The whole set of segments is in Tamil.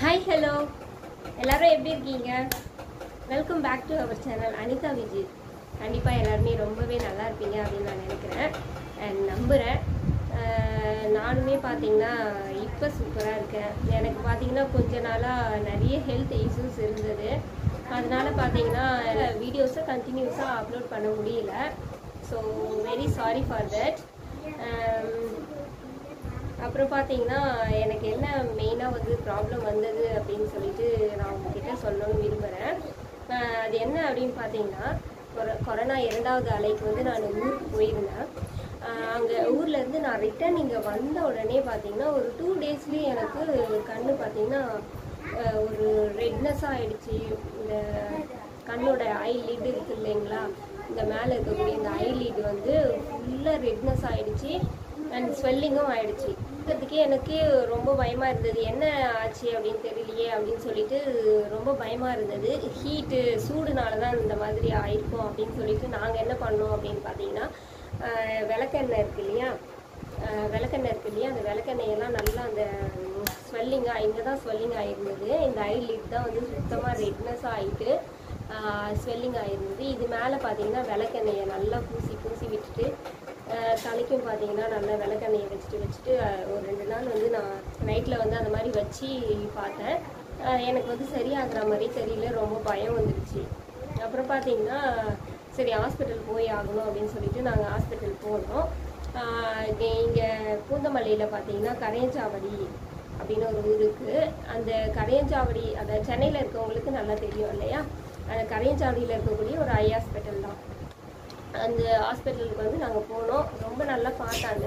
ஹாய் ஹலோ எல்லோரும் எப்படி இருக்கீங்க? Welcome back to our channel Anitha Viji கண்டிப்பாக எல்லாருமே ரொம்பவே நல்லா இருப்பீங்க அப்படின்னு நான் நினைக்கிறேன். அண்ட் நம்புகிறேன் நானுமே பார்த்தீங்கன்னா இப்போ சூப்பராக இருக்கேன். எனக்கு பார்த்தீங்கன்னா கொஞ்ச நாளாக நிறைய ஹெல்த் இஷ்யூஸ் இருந்தது. அதனால் பார்த்தீங்கன்னா வீடியோஸை கண்டினியூஸாக அப்லோட் பண்ண முடியல. So very sorry for that அப்புறம் பார்த்தீங்கன்னா எனக்கு என்ன மெயினாக வந்து ப்ராப்ளம் வந்தது அப்படின்னு சொல்லிட்டு நான் உங்ககிட்ட சொல்லணும்னு விரும்புகிறேன் அது என்ன அப்படின்னு பார்த்தீங்கன்னா கொரோனா இரண்டாவது அலைக்கு வந்து நான் ஊருக்கு போயிருந்தேன். அங்கே ஊர்லேருந்து நான் ரிட்டர்ன் இங்கே வந்த உடனே பார்த்தீங்கன்னா ஒரு டூ டேஸ்லேயே எனக்கு கண்ணு பார்த்தீங்கன்னா ஒரு ரெட்னஸ் ஆகிடுச்சு இந்த கண்ணோட ஐ லிட் இருக்குது இல்லைங்களா? இந்த மேலே இருக்கக்கூடிய இந்த ஐ லிட் வந்து ஃபுல்லாக ரெட்னஸ் ஆகிடுச்சி அண்ட் ஸ்வெல்லிங்கும் ஆயிடுச்சு. இருக்கிறதுக்கே எனக்கு ரொம்ப பயமாக இருந்தது. என்ன ஆச்சு அப்படின்னு தெரியலையே அப்படின்னு சொல்லிட்டு ரொம்ப பயமாக இருந்தது. ஹீட்டு சூடுனால தான் இந்த மாதிரி ஆயிருக்கும் அப்படின்னு சொல்லிட்டு நாங்கள் என்ன பண்ணோம் அப்படின்னு பார்த்தீங்கன்னா விளக்கெண்ணெய் இருக்கு இல்லையா? விளக்கெண்ணெய் இருக்கு இல்லையா? அந்த விளக்கெண்ணெயெல்லாம் நல்லா அந்த ஸ்வெல்லிங்காக இங்கே தான் ஸ்வெல்லிங் ஆகிருந்தது இந்த ஐ லிட் தான் வந்து சுத்தமாக ரெட்னஸ் ஆகிட்டு ஸ்வெல்லிங் ஆகிருந்தது இது மேலே பார்த்தீங்கன்னா விளக்கெண்ணெயை நல்லா பூசி பூசி விட்டுட்டு தலைக்கும் பார்த்தீங்கன்னா நல்லா விளக்கெண்ணெயை வச்சுட்டு வச்சுட்டு ஒரு ரெண்டு நாள் வந்து நான் நைட்டில் வந்து அந்த மாதிரி வச்சு பார்த்தேன். எனக்கு வந்து சரியாகிற மாதிரி தெரியல ரொம்ப பயம் வந்துடுச்சு அப்புறம் பார்த்தீங்கன்னா சரி ஹாஸ்பிட்டல் போய் ஆகணும் அப்படின்னு சொல்லிட்டு நாங்கள் ஹாஸ்பிட்டல் போனோம். இங்கே பூந்தமல்லியில் பார்த்தீங்கன்னா கரையஞ்சாவடி அப்படின்னு ஒரு ஊர் இருக்குது அந்த கரையஞ்சாவடி அந்த சென்னையில் இருக்கவங்களுக்கு நல்லா தெரியும் இல்லையா? அந்த கரையஞ்சாவடியில் இருக்கக்கூடிய ஒரு ஐ ஹாஸ்பிட்டல் தான். அந்த ஹாஸ்பிட்டலுக்கு வந்து நாங்கள் போனோம். ரொம்ப நல்லா பார்த்தாங்க.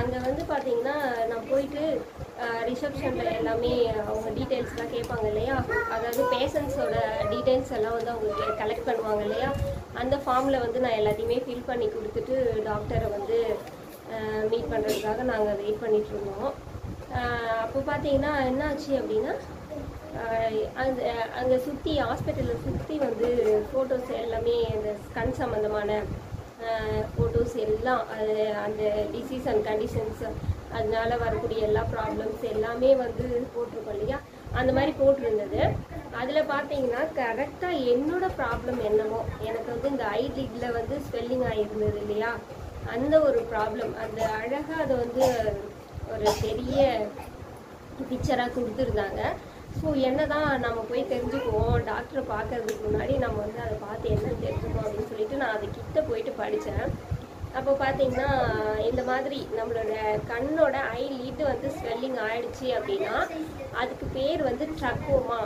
அங்கே வந்து பார்த்தீங்கன்னா நான் போயிட்டு ரிசப்ஷனில் எல்லாமே அவங்க டீட்டெயில்ஸ்லாம் கேட்பாங்க இல்லையா? அதாவது பேஷண்ட்ஸோட டீட்டெயில்ஸ் எல்லாம் வந்து அவங்க கலெக்ட் பண்ணுவாங்க இல்லையா? அந்த ஃபார்மில் வந்து நான் எல்லாத்தையுமே ஃபில் பண்ணி கொடுத்துட்டு டாக்டரை வந்து மீட் பண்ணுறதுக்காக நாங்கள் வெயிட் பண்ணிகிட்ருந்தோம் அப்போ பார்த்தீங்கன்னா என்னாச்சு அப்படின்னா அந்த அங்கே சுற்றி ஹாஸ்பிட்டலில் சுற்றி வந்து ஃபோட்டோஸ் எல்லாமே அந்த கண் சம்மந்தமான ஃபோட்டோஸ் எல்லாம் அது அந்த டிசீஸ் அண்ட் கண்டிஷன்ஸ் அதனால வரக்கூடிய எல்லா ப்ராப்ளம்ஸ் எல்லாமே வந்து போட்டிருக்கோம் இல்லையா? அந்த மாதிரி போட்டிருந்தது. அதில் பார்த்தீங்கன்னா கரெக்டாக என்னோடய ப்ராப்ளம் என்னமோ எனக்கு வந்து இந்த ஐ வந்து ஸ்வெல்லிங் ஆகிருந்தது இல்லையா? அந்த ஒரு ப்ராப்ளம் அந்த அழகாக அதை வந்து ஒரு பெரிய பிக்சராக கொடுத்துருந்தாங்க. ஸோ என்னதான் நம்ம போய் தெரிஞ்சுக்குவோம் டாக்டரை பார்க்கறதுக்கு முன்னாடி நம்ம வந்து அதை பார்த்து என்னன்னு தெரிஞ்சுக்கோம் அப்படின்னு சொல்லிட்டு நான் அதை கிட்ட போயிட்டு படித்தேன் அப்போ பார்த்தீங்கன்னா இந்த மாதிரி நம்மளோட கண்ணோட ஐ லீட்டு வந்து ஸ்வெல்லிங் ஆயிடுச்சு அப்படின்னா அதுக்கு பேர் வந்து ட்ரக்கோமா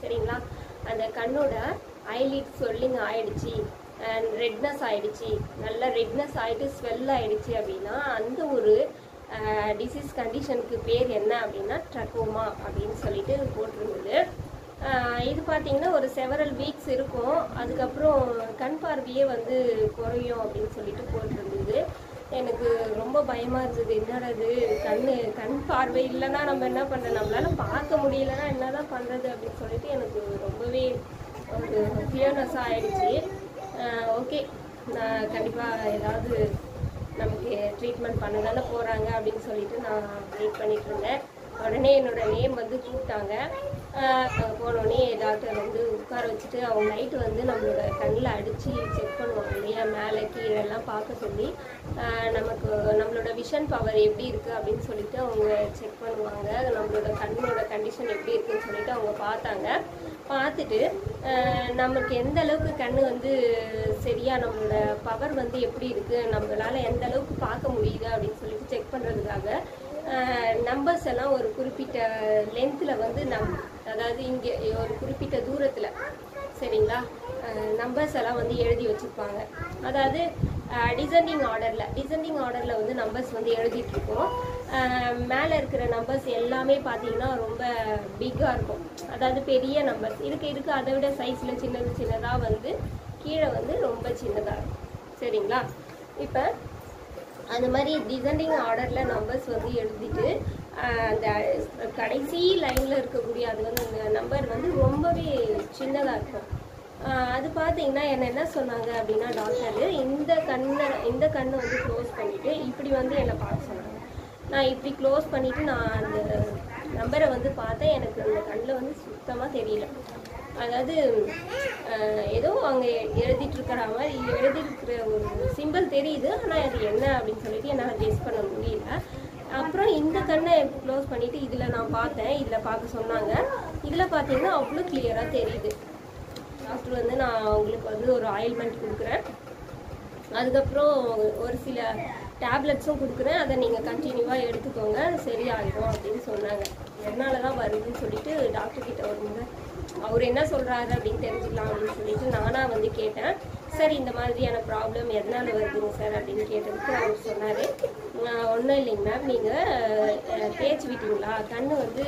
சரிங்களா? அந்த கண்ணோட லீட் ஸ்வெல்லிங் ஆயிடுச்சு ரெட்னஸ் ஆயிடுச்சு. நல்லா ரெட்னஸ் ஆயிட்டு ஸ்வெல் ஆயிடுச்சு அப்படின்னா அந்த ஒரு டிசீஸ் கண்டிஷனுக்கு பேர் என்ன அப்படின்னா ட்ரக்கோமா அப்படின்னு சொல்லிட்டு போட்டிருந்தது. இது பார்த்தீங்கன்னா ஒரு செவரல் வீக்ஸ் இருக்கும். அதுக்கப்புறம் கண் பார்வையே வந்து குறையும் அப்படின்னு சொல்லிட்டு போட்டிருந்தது. எனக்கு ரொம்ப பயமாக இருந்தது. என்னடா இது? கண் பார்வை இல்லைன்னா நம்ம என்ன பண்ணுறது நம்மளால பார்க்க முடியலன்னா என்ன தான் பண்ணுறது அப்படின்னு சொல்லிட்டு எனக்கு ரொம்பவே ஒரு ஃபியர்னஸ் ஆகிடுச்சி ஓகே நான் கண்டிப்பாக ஏதாவது நமக்கு ட்ரீட்மெண்ட் பண்ண தானே போகிறாங்க அப்படின்னு சொல்லிட்டு நான் வெயிட் பண்ணிட்டு இருந்தேன். உடனே என்னோட நேம் வந்து கூப்பிட்டாங்க. போனோடனே டாக்டர் வந்து உட்கார வச்சுட்டு அவங்க நைட்டு வந்து நம்மளோட கண்ணில் அடித்து செக் பண்ணுவாங்க இல்லையா? மேலே கீழே எல்லாம் பார்க்க சொல்லி நமக்கு நம்மளோட விஷன் பவர் எப்படி இருக்குது அப்படின்னு சொல்லிட்டு அவங்க செக் பண்ணுவாங்க. நம்மளோட கண்ணோட கண்டிஷன் எப்படி இருக்குன்னு சொல்லிட்டு அவங்க பார்த்தாங்க. பார்த்துட்டு நமக்கு எந்த அளவுக்கு கண் வந்து சரியாக நம்மளோட பவர் வந்து எப்படி இருக்குது நம்மளால் எந்த அளவுக்கு பார்க்க முடியுது அப்படின்னு சொல்லிட்டு செக் பண்ணுறதுக்காக நம்பர்ஸ் எல்லாம் ஒரு குறிப்பிட்ட லென்த்தில் வந்து நம் அதாவது இங்கே ஒரு குறிப்பிட்ட தூரத்தில் சரிங்களா? நம்பர்ஸ் எல்லாம் வந்து எழுதி வச்சுருப்பாங்க. அதாவது டிசெண்டிங் ஆர்டரில் டிசெண்டிங் ஆர்டரில் வந்து நம்பர்ஸ் வந்து எழுதிட்டுருக்கோம் மேலே இருக்கிற நம்பர்ஸ் எல்லாமே பார்த்தீங்கன்னா ரொம்ப பிக்காக இருக்கும். அதாவது பெரிய நம்பர்ஸ் இதுக்கு இதுக்கு அதை விட சைஸில் சின்னது சின்னதாக வந்து கீழே வந்து ரொம்ப சின்னதாக இருக்கும். சரிங்களா? இப்போ அந்த மாதிரி டிசெண்டிங் ஆர்டரில் நம்பர்ஸ் வந்து எழுதிட்டு அந்த கடைசி லைனில் இருக்கக்கூடிய அது வந்து அந்த நம்பர் வந்து ரொம்பவே சின்னதாக இருக்கும். அது பார்த்தீங்கன்னா என்ன என்ன சொன்னாங்க அப்படின்னா டாக்டர் இந்த கண்ணை இந்த கண்ணை வந்து க்ளோஸ் பண்ணிவிட்டு இப்படி வந்து என்னை பார்க்க சொன்னாங்க. நான் இப்படி க்ளோஸ் பண்ணிவிட்டு நான் அந்த நம்பரை வந்து பார்த்தேன். எனக்கு அந்த கண்ணில் வந்து சுத்தமாக தெரியல. அதாவது ஏதோ அங்கே எழுதிட்டுருக்கிற மாதிரி எழுதிருக்கிற ஒரு சிம்பிள் தெரியுது. ஆனால் அது என்ன அப்படின்னு சொல்லிட்டு என்னால் கெஸ் பண்ண முடியல. அப்புறம் இந்த கண்ணை க்ளோஸ் பண்ணிட்டு இதில் நான் பார்த்தேன். இதில் பார்க்க சொன்னாங்க. இதில் பார்த்தீங்கன்னா அவ்வளோ கிளியராக தெரியுது. டாக்டர் வந்து நான் உங்களுக்கு வந்து ஒரு ஆயில்மெண்ட் கொடுக்குறேன். அதுக்கப்புறம் ஒரு சில டேப்லெட்ஸும் கொடுக்குறேன். அதை நீங்கள் கண்டினியூவாக எடுத்துக்கோங்க. சரியாயிடும் அப்படின்னு சொன்னாங்க. எதனால தான் வருதுன்னு சொல்லிட்டு டாக்டர் கிட்ட ஒரு அவர் என்ன சொல்கிறாரு அப்படின்னு தெரிஞ்சுக்கலாம் அப்படின்னு சொல்லிட்டு நானாக வந்து கேட்டேன். சார் இந்த மாதிரியான ப்ராப்ளம் எதனால வருதுங்க சார் அப்படின்னு கேட்டதுக்கு அவர் சொன்னார். ஒன்றும் இல்லைங்க மேம் நீங்கள் தேய்ச்சி விட்டீங்களா? கண்ணு வந்து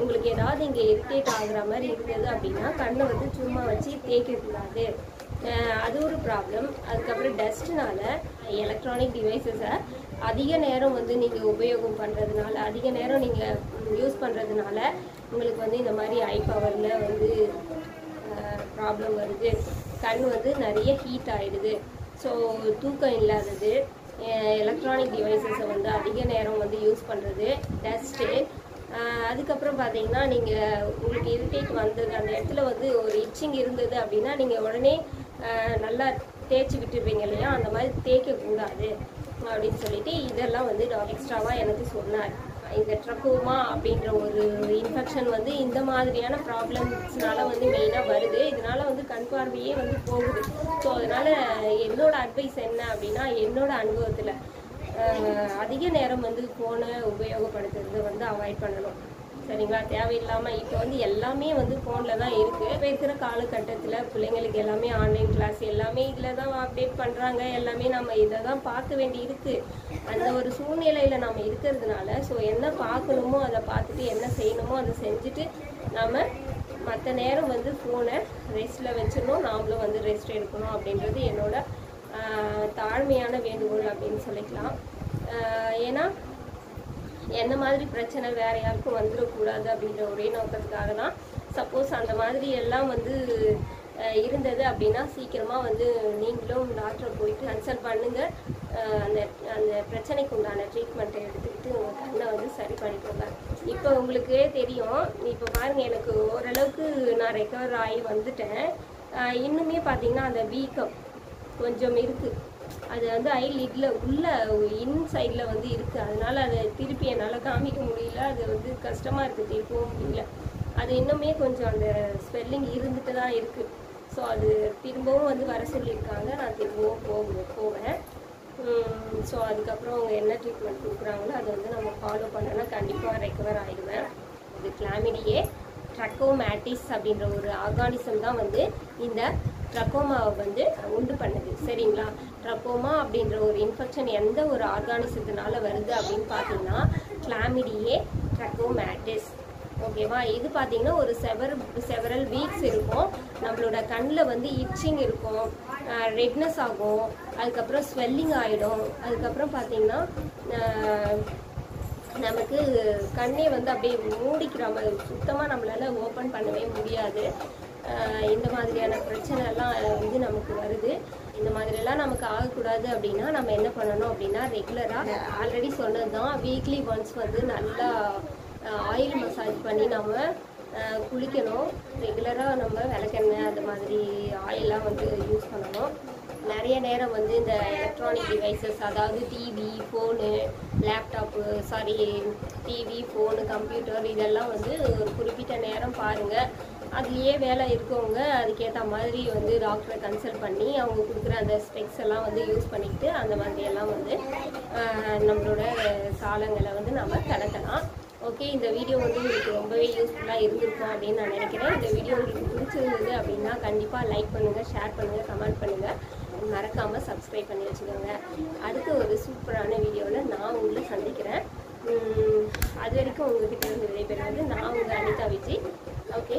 உங்களுக்கு ஏதாவது இங்கே இரிட்டேட் ஆகுற மாதிரி இருந்தது அப்படின்னா கண்ணை வந்து சும்மா வச்சு தேய்க்கக்கூடாது அது ஒரு ப்ராப்ளம் அதுக்கப்புறம் டஸ்ட்னால எலக்ட்ரானிக் டிவைசஸை அதிக நேரம் வந்து நீங்கள் உபயோகம் பண்ணுறதுனால அதிக நேரம் நீங்கள் யூஸ் பண்ணுறதுனால உங்களுக்கு வந்து இந்த மாதிரி ஐ பவரில் வந்து ப்ராப்ளம் வருது. கண் வந்து நிறைய ஹீட் ஆகிடுது ஸோ தூக்கம் இல்லாதது எலக்ட்ரானிக் டிவைசஸை வந்து அதிக நேரம் வந்து யூஸ் பண்ணுறது டஸ்ட்டு அதுக்கப்புறம் பார்த்தீங்கன்னா நீங்கள் உங்களுக்கு இரிட்டேட் வந்தது அந்த இடத்துல வந்து ஒரு இச்சிங் இருந்தது அப்படின்னா நீங்கள் உடனே நல்லா தேய்ச்சி விட்டுருப்பீங்க இல்லையா? அந்த மாதிரி தேய்க்கக்கூடாது அப்படின்னு சொல்லிட்டு இதெல்லாம் வந்து எக்ஸ்ட்ராவாக எனக்கு சொன்னார். இந்த ட்ரக்கோமா அப்படின்ற ஒரு இன்ஃபெக்ஷன் வந்து இந்த மாதிரியான ப்ராப்ளம்ஸ்னால வந்து மெயினாக வருது. இதனால வந்து கண் பார்வையே வந்து போகுது. ஸோ அதனால் என்னோட அட்வைஸ் என்ன அப்படின்னா என்னோட அனுபவத்தில் அதிக நேரம் வந்து ஃபோனை உபயோகப்படுத்துறது வந்து அவாய்ட் பண்ணணும். சரிங்களா? தேவையில்லாமல் இப்போ வந்து எல்லாமே வந்து ஃபோனில் தான் இருக்குது இப்போ இருக்கிற காலகட்டத்தில் பிள்ளைங்களுக்கு எல்லாமே ஆன்லைன் கிளாஸ் எல்லாமே இதில் தான் அப்டேட் பண்ணுறாங்க எல்லாமே நம்ம இதை தான் பார்க்க வேண்டி இருக்குது அந்த ஒரு சூழ்நிலையில் நம்ம இருக்கிறதுனால ஸோ என்ன பார்க்கணுமோ அதை பார்த்துட்டு என்ன செய்யணுமோ அதை செஞ்சுட்டு நம்ம மற்ற நேரம் வந்து ஃபோனை ரெஸ்ட்டில் வச்சிடணும். நாமளும் வந்து ரெஸ்ட் எடுக்கணும் அப்படின்றது என்னோட தாழ்மையான வேண்டுகோள் அப்படின்னு சொல்லிக்கலாம். ஏன்னா என்ன மாதிரி பிரச்சனை வேற யாருக்கும் வந்துடக்கூடாது அப்படின்ற ஒரே நோக்கத்துக்காக தான் சப்போஸ் அந்த மாதிரி எல்லாம் வந்து இருந்தது அப்படின்னா சீக்கிரமாக வந்து நீங்களும் டாக்டரை போயிட்டு கன்சல்ட் பண்ணுங்க. அந்த அந்த பிரச்சனைக்கு உண்டான ட்ரீட்மெண்ட்டை எடுத்துக்கிட்டு உங்கள் கண்ணை வந்து சரி பண்ணிக்கோங்க. இப்போ உங்களுக்கே தெரியும் இப்போ பாருங்கள் எனக்கு ஓரளவுக்கு நான் ரெக்கவர் ஆகி வந்துட்டேன். இன்னுமே பார்த்தீங்கன்னா அந்த வீக்கம் கொஞ்சம் இருக்குது அது வந்து ஐ லிட்ல உள்ள இன் சைடில் வந்து இருக்குது அதனால அதை திருப்பி என்னால் காமிக்க முடியல. அது வந்து கஷ்டமாக இருக்குது திருப்பவும் முடியல. அது இன்னுமே கொஞ்சம் அந்த ஸ்வெல்லிங் இருந்துட்டு தான் இருக்குது ஸோ அது திரும்பவும் வந்து வர சொல்லியிருக்காங்க. நான் திரும்பவும் போவேன். போவேன் ஸோ அதுக்கப்புறம் அவங்க என்ன ட்ரீட்மெண்ட் கொடுக்குறாங்களோ அதை வந்து நம்ம ஃபாலோ பண்ணோன்னா கண்டிப்பாக ரெக்கவர் ஆகிடுவேன் இது கிளாமிடியே ட்ரக்கோமேட்டிஸ் அப்படின்ற ஒரு ஆர்கானிசம் தான் வந்து இந்த ட்ரக்கோமாவை வந்து உண்டு பண்ணுது. சரிங்களா? ட்ரக்கோமா அப்படின்ற ஒரு இன்ஃபெக்ஷன் எந்த ஒரு ஆர்கானிசத்தினால வருது அப்படின்னு பார்த்தீங்கன்னா கிளாமிடியே ட்ரக்கோமேட்டிஸ் ஓகேவா இது பார்த்தீங்கன்னா ஒரு செவர் செவரல் வீக்ஸ் இருக்கும். நம்மளோட கண்ணில் வந்து இச்சிங் இருக்கும். ரெட்னஸ் ஆகும். அதுக்கப்புறம் ஸ்வெல்லிங் ஆகிடும் அதுக்கப்புறம் பார்த்தீங்கன்னா நமக்கு கண்ணே வந்து அப்படியே மூடிக்கிற மாதிரி சுத்தமாக நம்மளால் ஓப்பன் பண்ணவே முடியாது. இந்த மாதிரியான பிரச்சனை எல்லாம் வந்து நமக்கு வருது. இந்த மாதிரிலாம் நமக்கு ஆகக்கூடாது அப்படின்னா நம்ம என்ன பண்ணணும் அப்படின்னா ரெகுலராக ஆல்ரெடி சொன்னது தான் வீக்லி ஒன்ஸ் வந்து நல்லா ஆயில் மசாஜ் பண்ணி நம்ம குளிக்கணும். ரெகுலராக நம்ம விளக்கெண்ணெய் அந்த மாதிரி ஆயிலெலாம் வந்து யூஸ் பண்ணணும். நிறைய நேரம் வந்து இந்த எலக்ட்ரானிக் டிவைசஸ் அதாவது TV phone laptop sorry TV phone computer இதெல்லாம் வந்து ஒரு குறிப்பிட்ட நேரம் பாருங்கள் அதுலேயே வேலை இருக்கவங்க அதுக்கேற்ற மாதிரி வந்து டாக்டரை கன்சல்ட் பண்ணி அவங்க கொடுக்குற அந்த ஸ்பெக்ஸ் எல்லாம் வந்து யூஸ் பண்ணிக்கிட்டு அந்த மாதிரியெல்லாம் வந்து நம்மளோட காலங்களை வந்து நம்ம கடத்தலாம். ஓகே இந்த வீடியோ வந்து உங்களுக்கு ரொம்பவே யூஸ்ஃபுல்லாக இருந்திருக்கும் அப்படின்னு நான் நினைக்கிறேன். இந்த வீடியோ உங்களுக்கு பிடிச்சிருந்தது அப்படின்னா கண்டிப்பாக லைக் பண்ணுங்கள் ஷேர் பண்ணுங்கள் கமெண்ட் பண்ணுங்கள் மறக்காமல் சப்ஸ்கிரைப் பண்ணி வச்சுக்கோங்க. அடுத்த ஒரு சூப்பரான வீடியோவில் நான் உங்களை சந்திக்கிறேன். அது வரைக்கும் உங்ககிட்ட இருந்து விடைபெறுவது நான் உங்கள் Anitha Vijay okay